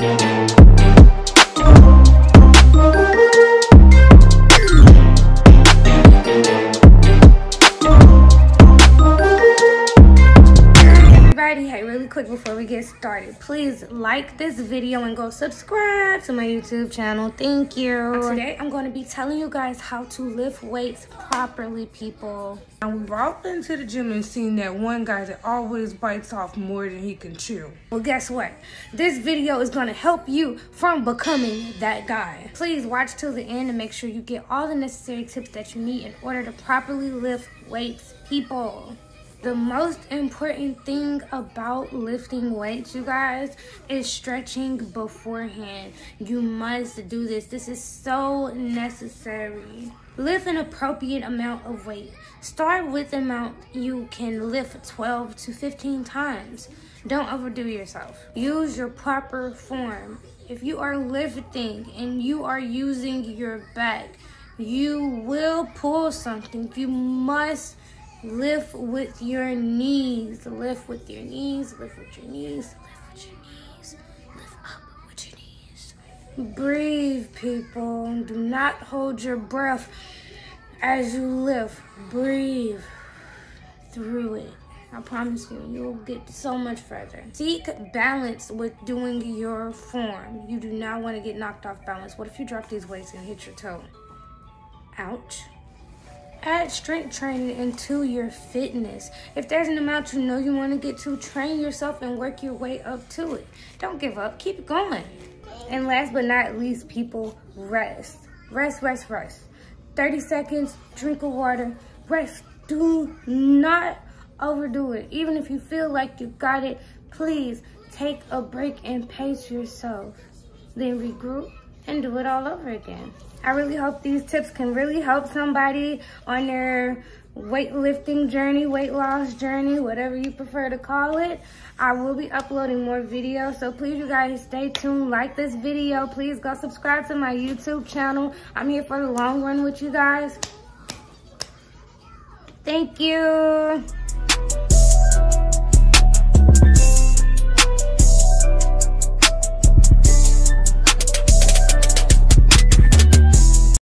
Thank you. Quick before we get started. Please like this video and go subscribe to my youtube channel. Thank you. Today i'm going to be telling you guys how to lift weights properly people. And we've all been to the gym and seen that one guy that always bites off more than he can chew. Well guess what? This video is going to help you from becoming that guy. Please watch till the end and make sure you get all the necessary tips that you need in order to properly lift weights people the most important thing about lifting weights, you guys, is stretching beforehand. You must do this. This is so necessary. Lift an appropriate amount of weight. Start with the amount you can lift 12 to 15 times. Don't overdo yourself. Use your proper form. If you are lifting and you are using your back, you will pull something. You must Lift with your knees. Lift with your knees. Lift with your knees. Lift with your knees. Lift up with your knees. Breathe, people. Do not hold your breath as you lift. Breathe through it. I promise you, you'll get so much further. Seek balance with doing your form. You do not want to get knocked off balance. What if you drop these weights and hit your toe? Ouch. Add strength training into your fitness. If there's an amount you know you want to get to, train yourself and work your way up to it. Don't give up. Keep going. And last but not least, people, rest. Rest, rest, rest. 30 seconds, drink of water, rest. Do not overdo it. Even if you feel like you got it, please take a break and pace yourself. Then regroup and do it all over again. I really hope these tips can really help somebody on their weightlifting journey, weight loss journey, whatever you prefer to call it. I will be uploading more videos, so please you guys stay tuned, like this video. Please go subscribe to my YouTube channel. I'm here for the long run with you guys. Thank you.